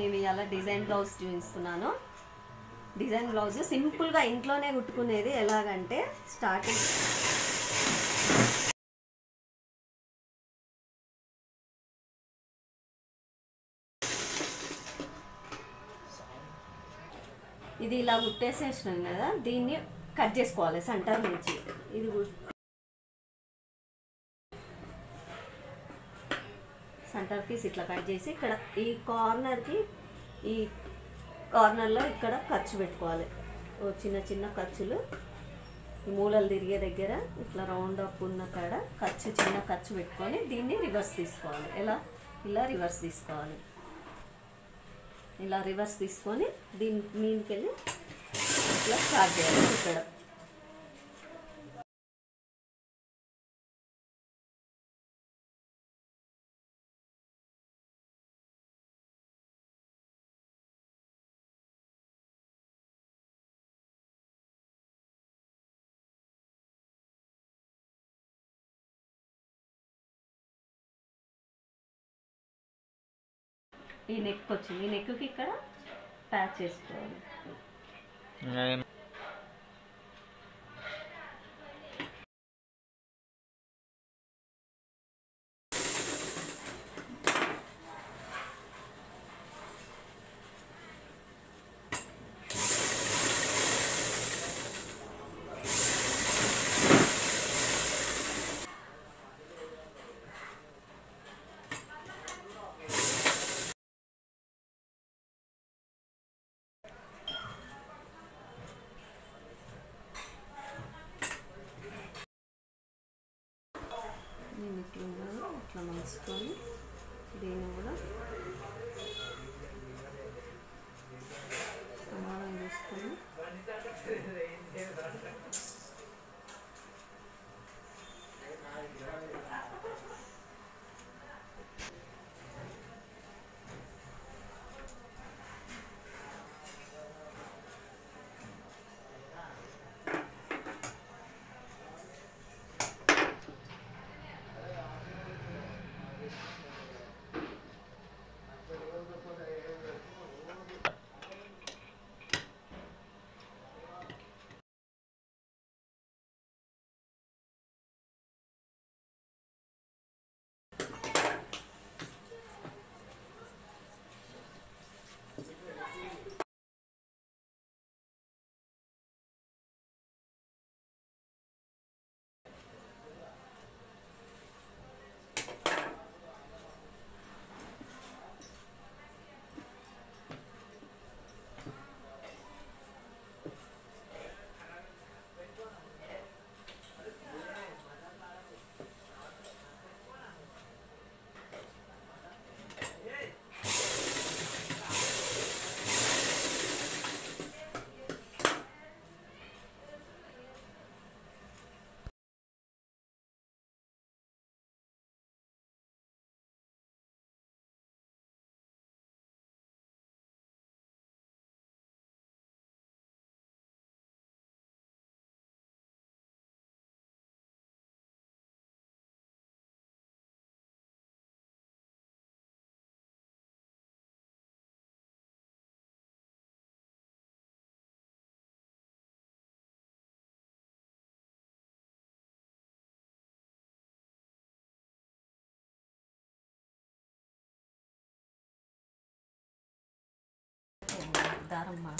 మేము ఇవాళ design blouse చూపిస్తున్నాను. డిజైన్ బ్లౌజ్ సింపుల్గా ఇంట్లోనే కుట్టుకునేది ఎలాగంటే స్టార్టింగ్ ఇది ఇలా కుట్టేసేసినాం కదా దీన్ని కట్ చేసుకోవాలి సెంటర్ నుంచి. ఇది సెంటర్ పీస్ ఇట్లా కట్ చేసి ఇక్కడ ఈ కార్నర్కి ఈ కార్నర్లో ఇక్కడ ఖర్చు పెట్టుకోవాలి. ఓ చిన్న చిన్న ఖర్చులు. ఈ మూలలు తిరిగే దగ్గర ఇట్లా రౌండ్ అప్ ఉన్న కాడ ఖర్చు చిన్న ఖర్చు పెట్టుకొని దీన్ని రివర్స్ తీసుకోవాలి. ఎలా? ఇలా రివర్స్ తీసుకోవాలి. ఇలా రివర్స్ తీసుకొని దీని మీదకెళ్ళి ఇట్లా స్టార్ట్ చేయాలి ఇక్కడ. ఈ నెక్ వచ్చింది ఈ నెక్కి ఇక్కడ ప్యాచ్ చేసుకోవాలి. నేను ఇట్లా ఉన్నాను ఇట్లా మలుచుకొని దీన్ని కూడా दरम्मा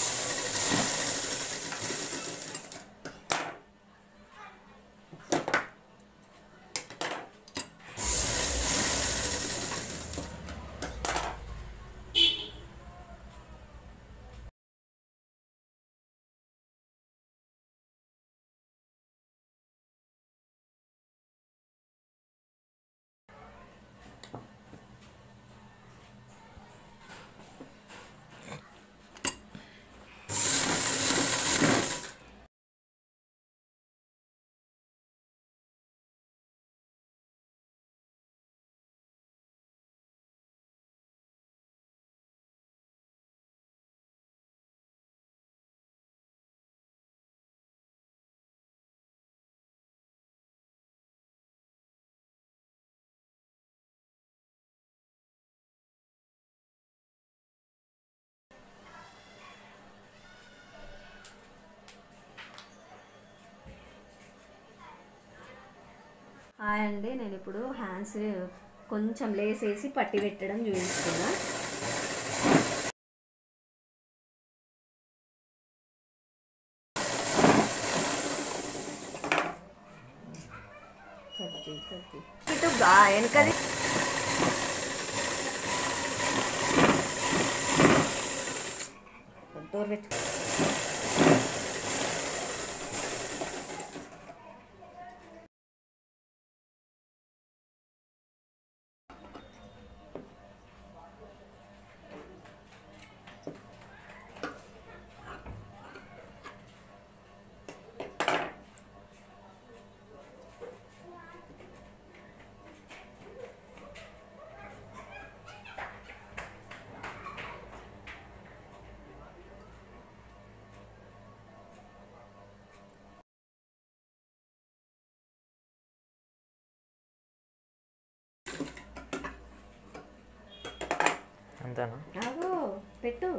హాయ్ అండి. నేను ఇప్పుడు హ్యాండ్స్ కొంచెం లేస్ వేసి పట్టి పెట్టడం చూపిస్తున్నా. ఇటు వెనకది. డోర్ పెట్టు అంతేనా? పెట్టు.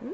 Hmm?